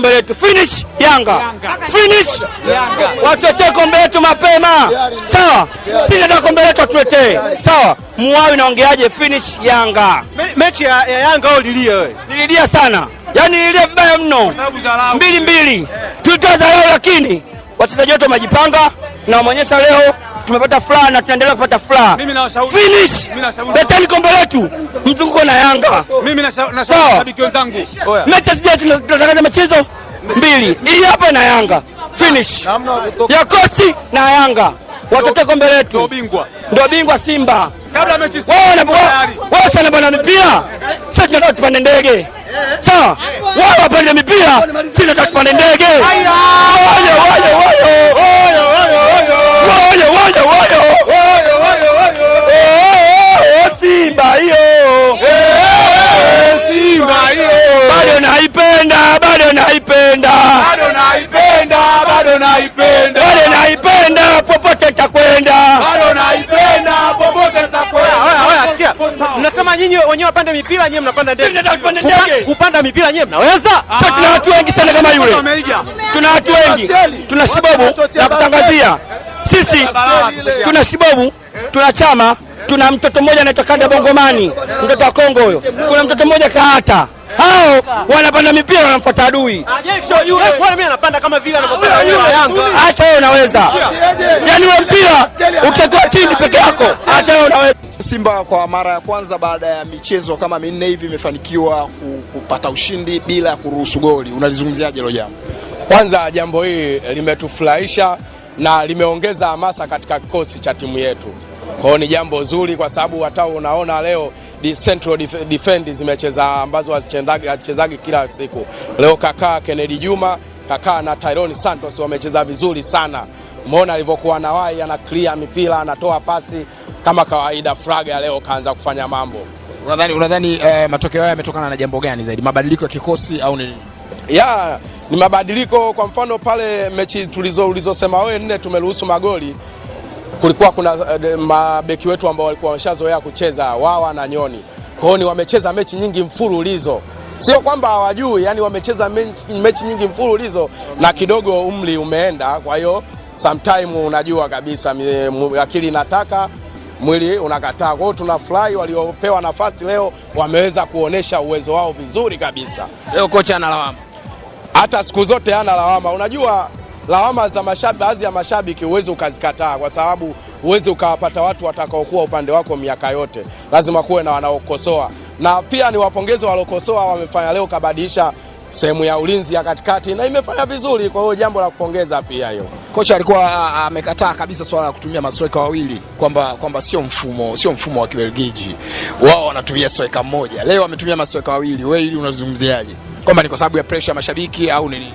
kombe letu. Finish Yanga, finish watuletee kombe letu mapema, sawa? sisi ndio kombe letu watuletee, sawa? Muawi naongeaje? Finish Yanga. Mechi ya, ya Yanga au lilia wewe? Nililia sana, yani nililia vibaya mno, mbili mbili tulitoa dharau, lakini wachezaji wetu wamejipanga na wameonyesha leo tumepata furaha na tunaendelea kupata furaha. Mimi nawashauri- Finish, mimi nawashauri- leteni kombe letu, mzunguko na Yanga. Mimi nasha- nashauri shabiki mashabiki wenzangu. Mechi zijazo tuna- tunatangaza michezo mbili, hii hapa na Yanga. Finish ya kosi na Yanga, watetee kombe Ndio letu, bingwa. ndio bingwa Simba. Kabla mechi Wao na wao- wao sana bwana mipira, sio tunataka tupande ndege sawa. Wao wapande mipira, sisi tunataka tupande ndege. Woyo, woyo, woyo. Woyo, woyo, woyo. Oh, oh, Simba hiyo Simba hiyo. bado naipenda, bado naipenda, Bado naipenda, bado naipenda. bado naipenda, popote nitakwenda. Bado naipenda popote nitakwenda. Haya haya, sikia. Mnasema nyinyi wenyewe wapande mipira, nyinyi mnapanda ndege. Kupanda mipira nyinyi mnaweza? Tuna watu wengi sana kama yule, tuna watu wengi, tuna Shibobu na kutangazia sisi, tuna Shibobu, tuna Chama, tuna mtoto mmoja anaitwa Kanda Bongomani, mtoto wa Kongo huyo, kuna mtoto mmoja Kaata. Hao wanapanda mipira, wanamfuata adui. Hata wewe unaweza, yani wewe mpira utakuwa chini peke yako, hata wewe unaweza. Simba kwa mara ya kwanza baada ya michezo kama minne hivi imefanikiwa kupata ushindi bila kuruhusu goli. Unalizungumziaje hilo jambo? Kwanza jambo hili limetufurahisha na limeongeza hamasa katika kikosi cha timu yetu. Kwa hiyo ni jambo zuri, kwa sababu hata unaona leo di central def- defend zimecheza ambazo hazichezagi kila siku. Leo kakaa Kennedy Juma kakaa na Tyrone Santos wamecheza vizuri sana. Umeona alivyokuwa na wai, ana clear mipira, anatoa pasi kama kawaida. Fraga leo kaanza kufanya mambo Unadhani unadhani eh, matokeo haya yametokana na jambo gani zaidi? Mabadiliko ya kikosi au ni ya ni mabadiliko. Kwa mfano pale mechi tulizo ulizosema wewe nne tumeruhusu magoli, kulikuwa kuna eh, mabeki wetu ambao walikuwa wameshazoea kucheza Wawa na Nyoni, kwa hiyo ni wamecheza mechi nyingi mfululizo, sio kwamba hawajui, yani wamecheza mechi, nyingi mfululizo na kidogo umri umeenda, kwa hiyo sometime unajua kabisa akili inataka mwili unakataa. Kwa hiyo tunafurahi waliopewa nafasi leo wameweza kuonesha uwezo wao vizuri kabisa leo kocha analawama? Hata siku zote hana lawama. Unajua lawama za mashabiki, baadhi ya mashabiki huwezi ukazikataa, kwa sababu huwezi ukawapata watu watakaokuwa upande wako miaka yote. Lazima kuwe na wanaokosoa, na pia ni wapongeze waliokosoa, wamefanya leo kabadilisha sehemu ya ulinzi ya katikati na imefanya vizuri. Kwa hiyo jambo la kupongeza pia hiyo. Kocha alikuwa amekataa kabisa swala la kutumia masweka wawili, kwamba kwamba sio mfumo sio mfumo wa Kibelgiji, wao wanatumia strika mmoja. Leo ametumia masweka wawili. Wewe hili unazungumziaje? Kwamba ni kwa sababu ya pressure ya mashabiki au nini?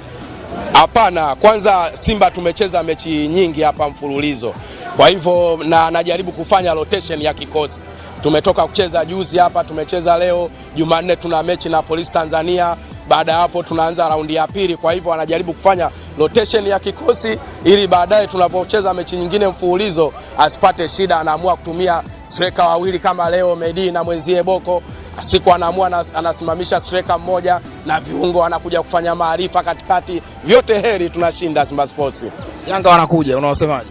Hapana, kwanza Simba tumecheza mechi nyingi hapa mfululizo, kwa hivyo na najaribu kufanya rotation ya kikosi. Tumetoka kucheza juzi hapa, tumecheza leo. Jumanne tuna mechi na Polisi Tanzania, baada ya hapo tunaanza raundi ya pili. Kwa hivyo anajaribu kufanya rotation ya kikosi ili baadaye tunapocheza mechi nyingine mfululizo asipate shida. Anaamua kutumia striker wawili kama leo Medi na mwenzie Boko siku anaamua anas- anasimamisha streka mmoja na viungo anakuja kufanya maarifa katikati. Vyote heri, tunashinda Simba Sports. Yanga wanakuja, unaosemaje?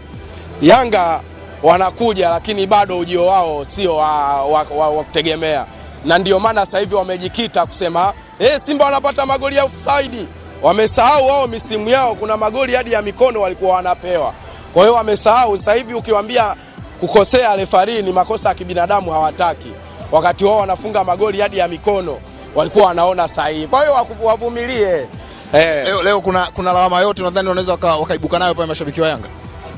Yanga wanakuja, lakini bado ujio wao sio wa, wa, wa, wa kutegemea, na ndio maana sasa hivi wamejikita kusema eh, Simba wanapata magoli ya ofsaidi. Wamesahau wao misimu yao, kuna magoli hadi ya mikono walikuwa wanapewa. Kwa hiyo wamesahau. Sasa hivi ukiwaambia kukosea refari ni makosa ya kibinadamu, hawataki. Wakati wao wanafunga magoli hadi ya mikono, walikuwa wanaona sahihi. Kwa hiyo wavumilie eh. Leo, leo kuna kuna lawama yote nadhani wanaweza waka- wakaibuka nayo pale mashabiki wa Yanga.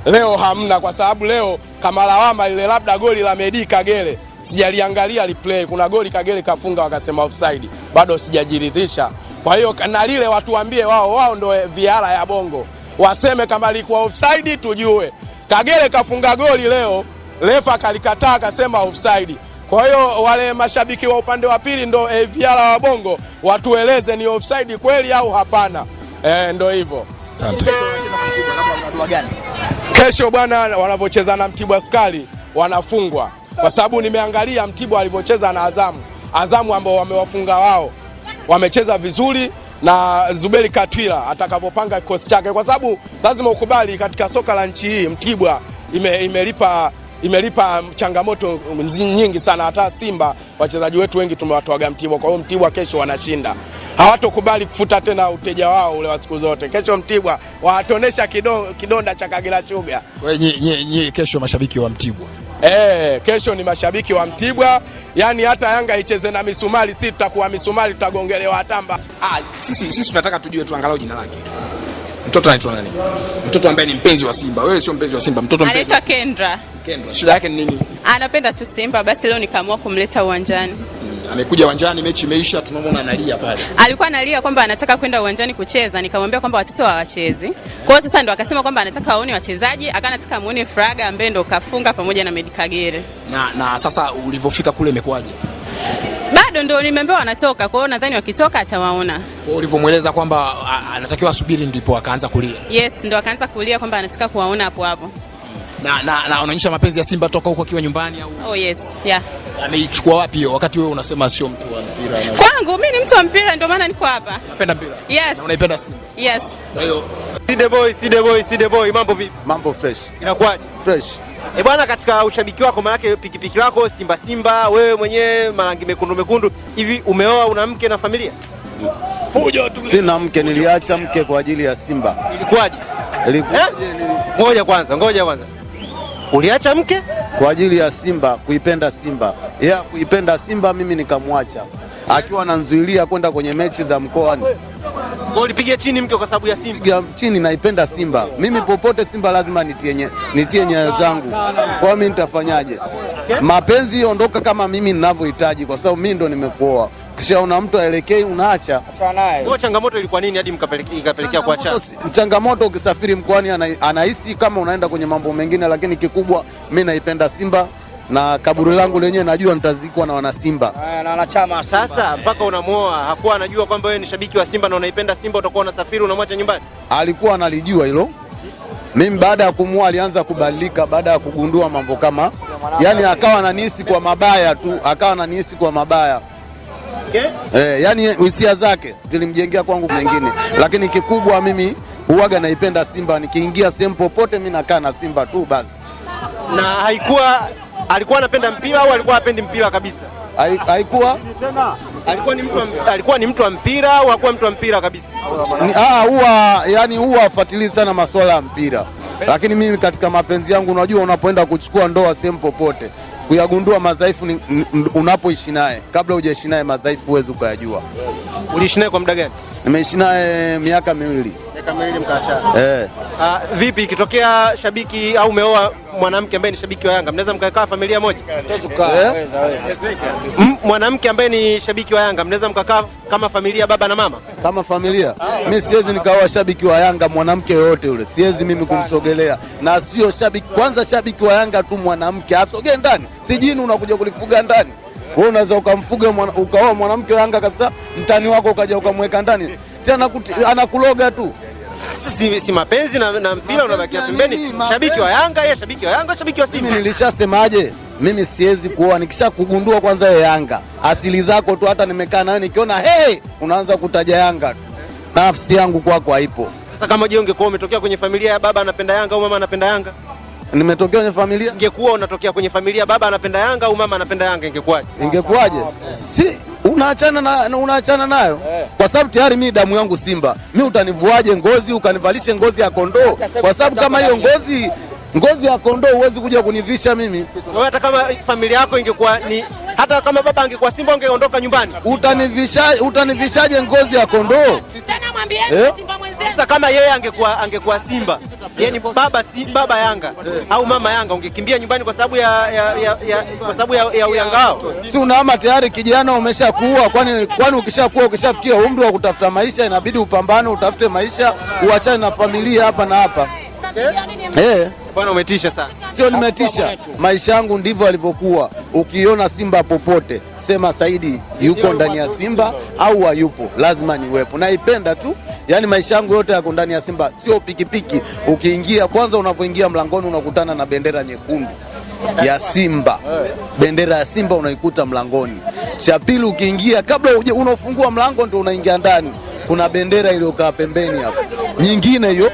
Leo hamna, kwa sababu leo kama lawama ile labda goli la Medi Kagere sijaliangalia replay. Kuna goli Kagere kafunga wakasema offside, bado sijajiridhisha. Kwa hiyo na lile watu waambie wao, wao ndo viara ya bongo, waseme kama likuwa offside tujue. Kagere kafunga goli leo, refa kalikataa akasema offside. Kwa hiyo wale mashabiki wa upande wa pili ndo eh, viara wa bongo watueleze ni offside kweli au hapana. Eh, ndo hivyo. Asante. Kesho bwana, wanavyocheza na Mtibwa Sukari wanafungwa, kwa sababu nimeangalia Mtibwa alivyocheza na Azamu. Azamu ambao wamewafunga wao wamecheza vizuri, na Zuberi Katwila atakavyopanga kikosi chake, kwa sababu lazima ukubali katika soka la nchi hii Mtibwa ime, imelipa imelipa changamoto nyingi sana. Hata Simba wachezaji wetu wengi tumewatoaga Mtibwa, kwa hiyo Mtibwa kesho wanashinda. Hawatokubali kufuta tena uteja wao ule wa siku zote. Kesho Mtibwa watonesha kido, kidonda cha Kagera Sugar. Kwa hiyo nyie- nyie- nyie kesho mashabiki wa Mtibwa Eh, kesho ni mashabiki wa Mtibwa, yani hata Yanga icheze na misumari, si tutakuwa misumari, tutagongelewa atamba. Ah, sisi sisi tunataka tujue tu angalau jina lake. Mtoto anaitwa nani? Mtoto ambaye ni mpenzi wa Simba. Wewe sio mpenzi wa Simba, mtoto mpenzi. Anaitwa Kendra, Kendra. Shida yake ni nini? anapenda tu Simba, basi leo nikaamua kumleta uwanjani. Amekuja uwanjani, mechi imeisha, tunamwona analia pale. Alikuwa analia kwamba anataka kwenda uwanjani kucheza, nikamwambia kwamba watoto hawachezi. Kwa hiyo sasa ndo akasema kwamba anataka aone wachezaji, akana anataka muone Fraga ambaye ndo kafunga pamoja na Medi Kagere. Na na sasa ulivyofika kule imekuwaje? Bado ndo nimeambiwa wanatoka, kwa hiyo nadhani wakitoka atawaona. Kwa ulivyomweleza kwamba anatakiwa asubiri ndipo akaanza kulia. Yes, ndo akaanza kulia kwamba anataka kuwaona hapo hapo. Na na, na anaonyesha mapenzi ya Simba toka huko akiwa nyumbani au Oh yes, yeah. ameichukua wapi hiyo wakati wewe unasema sio mtu wa mpira na Kwangu mimi ni mtu wa mpira, ndio maana niko hapa. Napenda mpira? Yes. Na unaipenda Simba. Yes. Kwa hiyo Side boy, side boy, side boy, mambo vipi? Mambo fresh Inakuwaje? fresh. E bwana, katika ushabiki wako manake pikipiki lako Simba Simba, wewe mwenyewe marangi mekundu mekundu, hivi umeoa, una mke na familia? Sina mke, niliacha mke kwa ajili ya Simba. Ilikuwaje? Iliku- Eh? Ngoja kwanza, ngoja kwanza. Uliacha mke? kwa ajili ya Simba, kuipenda Simba. ya yeah, kuipenda Simba, mimi nikamwacha akiwa ananzuilia kwenda kwenye mechi za mkoani. Kwa ulipiga chini mke kwa sababu ya Simba? Piga chini, naipenda Simba mimi, popote Simba lazima nitie nitie nyayo zangu. Kwa mimi nitafanyaje? Mapenzi ondoka kama mimi ninavyohitaji, kwa sababu mimi ndo nimekuoa. Kishaona mtu aelekei, unaacha. Kwa changamoto ilikuwa nini hadi mkapelekea ikapelekea kuacha? Changamoto ukisafiri mkoani, anahisi kama unaenda kwenye mambo mengine, lakini kikubwa mi naipenda Simba na kaburi langu lenyewe najua nitazikwa na wanasimba. Sasa mpaka unamuoa hakuwa anajua kwamba wewe ni shabiki wa Simba na unaipenda Simba, utakuwa unasafiri unamwacha nyumbani? Alikuwa analijua hilo. Mimi baada ya kumua alianza kubadilika baada ya kugundua mambo kama yani, akawa ananihisi kwa mabaya tu, akawa ananihisi kwa mabaya Okay? eh, yani hisia zake zilimjengea kwangu mengine, lakini kikubwa mimi huwaga naipenda Simba. Nikiingia sehemu popote, mi nakaa na Simba tu basi. Na haikuwa alikuwa anapenda mpira au alikuwa hapendi mpira kabisa? Hai- Haikuwa Alikuwa ni mtu wa, alikuwa ni mtu wa mpira au hakuwa mtu wa mpira kabisa? Ni- ah, huwa yani huwa afuatilii sana masuala ya mpira, lakini mimi katika mapenzi yangu, unajua unapoenda kuchukua ndoa sehemu popote, kuyagundua madhaifu ni- unapoishi naye. Kabla hujaishi naye madhaifu huwezi ukayajua. Uliishi naye kwa muda gani? Nimeishi naye miaka miwili Miaka miwili mkaachana. eh. Ah, vipi ikitokea shabiki au umeoa mwanamke ambaye ni shabiki wa Yanga, mnaweza mkakaa familia moja? Eh? Mwanamke ambaye ni shabiki wa Yanga, mnaweza mkakaa kama familia, baba na mama? Kama familia mi siwezi nikaoa shabiki wa Yanga mwanamke yoyote yule, siwezi mimi kumsogelea, na sio shabiki kwanza, shabiki wa Yanga tu mwanamke asogee ndani, sijini unakuja kulifuga ndani. Wewe unaweza ukamfuga mwana, ukaoa mwanamke wa Yanga kabisa, mtani wako ukaja ukamweka ndani, si anakuloga tu. Si, si mapenzi na, na mpira unabakia pembeni. Shabiki wa Yanga, yeye shabiki wa Yanga, shabiki wa Mimi Simba. nilishasemaje, mimi siwezi kuoa nikishakugundua kwanza ye Yanga asili zako tu, hata nimekaa nayo nikiona hey, unaanza kutaja Yanga tu, nafsi yangu kwako haipo. Sasa kama je, ungekuwa umetokea kwenye familia ya baba anapenda Yanga au mama anapenda Yanga, Nimetokea kwenye familia ingekuwa unatokea kwenye familia baba anapenda Yanga au mama anapenda Yanga, ingekuwaje? ingekuwaje? Si unaachana na, na unaachana nayo kwa sababu tayari mimi damu yangu Simba. Mi utanivuaje ngozi ukanivalishe ngozi ya kondoo? Kwa sababu kama hiyo ngozi ngozi ya kondoo huwezi kuja kunivisha mimi. Hata kama familia yako ingekuwa ni hata kama baba angekuwa Simba ungeondoka nyumbani. Utanivisha, utanivishaje ngozi ya kondoo eh? Sasa kama yeye angekuwa angekuwa Simba, yeye ni baba si baba Yanga au mama Yanga, ungekimbia nyumbani kwa sababu ya, ya, ya, ya kwa sababu ya, ya uyanga wao. Si unaama tayari kijana umeshakuwa, kwani kwani ukishakuwa ukishafikia umri wa kutafuta maisha inabidi upambane, utafute maisha, uachane na familia hapa na hapa eh. Bwana umetisha sana. Sio nimetisha, maisha yangu ndivyo alivyokuwa. Ukiona Simba popote, sema Saidi yuko ndani ya Simba au hayupo, lazima niwepo. Naipenda tu, yani maisha yangu yote yako ndani ya Simba, sio pikipiki. Ukiingia kwanza, unapoingia mlangoni unakutana na bendera nyekundu ya Simba, bendera ya Simba unaikuta mlangoni. Cha pili, ukiingia kabla uje unafungua mlango ndio unaingia ndani, kuna bendera iliyokaa pembeni hapo, nyingine hiyo.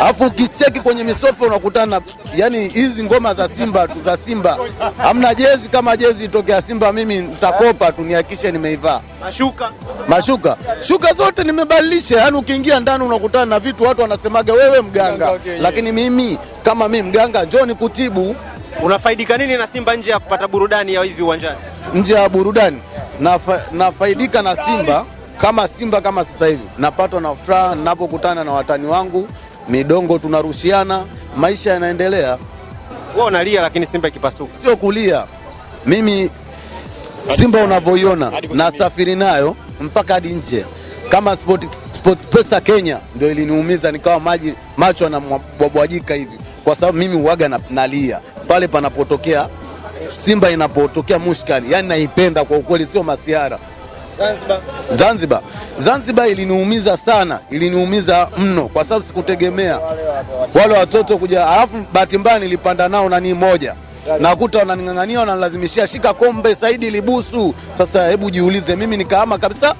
Alafu ukicheki kwenye misofe unakutana na yani hizi ngoma za Simba tu za Simba, hamna jezi kama jezi itokea Simba, mimi nitakopa tu nihakikishe nimeivaa. Mashuka. Mashuka. Shuka zote nimebadilisha. Yani ukiingia ndani unakutana na vitu watu wanasemaga wewe mganga, lakini mimi kama mi mganga, njoo nikutibu. unafaidika nini na Simba nje ya kupata burudani ya hivi uwanjani? Nje ya burudani. Nafa, nafaidika na Simba kama Simba kama sasa hivi. Napatwa na furaha ninapokutana na watani wangu, midongo tunarushiana, maisha yanaendelea, Wewe unalia lakini Simba ikipasuka. sio kulia. Mimi Simba unavyoiona nasafiri nayo mpaka hadi nje kama sport, sport pesa Kenya ndio iliniumiza nikawa maji macho yanabwabwajika hivi, kwa sababu mimi uwaga na, nalia pale panapotokea Simba inapotokea mushkani, yani naipenda kwa ukweli, sio masiara. Zanzibar Zanzibar, Zanzibar iliniumiza sana, iliniumiza mno, kwa sababu sikutegemea wale watoto kuja, alafu bahati mbaya nilipanda nao nani moja nakuta wananing'ang'ania wanalazimishia shika kombe Saidi libusu. Sasa hebu jiulize, mimi nikahama kabisa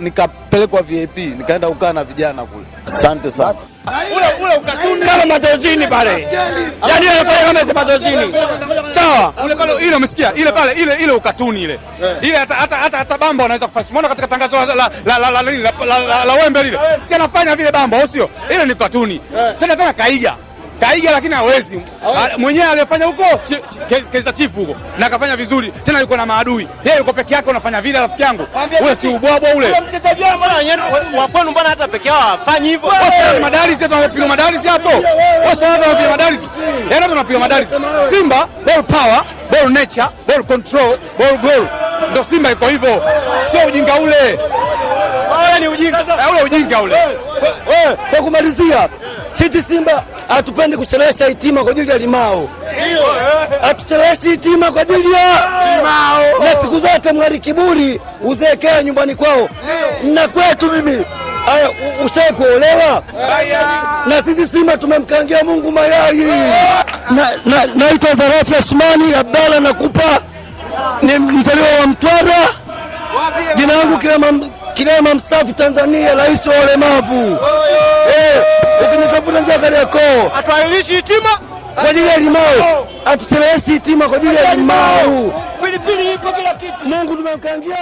nikapelekwa nika- VIP nikaenda kukaa na vijana kule. Asante sana. kama madozini pale, Yaani anafanya kama ni madozini, sawa. Ule pale ile umesikia? Ile pale ile ile ukatuni ile. Ile hata hata hata, hata bamba anaweza kufanya. Umeona katika tangazo la la la la la, la, la, la, la wembe lile, si anafanya vile bamba, au sio? Ile ni katuni. Tena tena, kaiga kaiga, lakini hawezi Ah, mwenyewe aliyefanya huko keza chi- Kaizer- Kaizer Chiefs huko na akafanya vizuri, tena yuko na maadui, yeye yuko peke yake, unafanya vile, rafiki yangu, ule si ubwabwa ule. mchezaji wao mbona wenyewe wa kwenu mbona hata peke yao hawafanyi hivyo? Wasa madarisi hata wamepiga madarisi hapo. wewe hata wamepiga madarisi. Yaani tunapiga madarisi. Simba ball power, ball nature, ball control, ball goal. Ndio Simba iko hivyo. Sio ujinga ule. Ule ni ujinga. Eh, Ule ujinga ule. Wewe, kwa kumalizia, sisi Simba hatupendi kuchelewesha hitima kwa ajili ya limao, hatucheleweshi hitima kwa ajili ya limao, na siku zote mwali kiburi uzeekea nyumbani kwao. Na kwetu. Mimi. Aya, ushae kuolewa? Na sisi Simba tumemkangia Mungu mayai. Na- na- Naitwa Zarafi Asmani Abdalla, nakupa. Ni mzaliwa wa Mtwara. Jina langu Kilema, Kilema Msafi Tanzania, rais wa walemavu. Eh, ukinitafuta njia Kariakoo. Hatuahirishi itima. Kwa ajili ya limau, atutelesi itima kwa ajili ya limao. Mungu tumemkangia.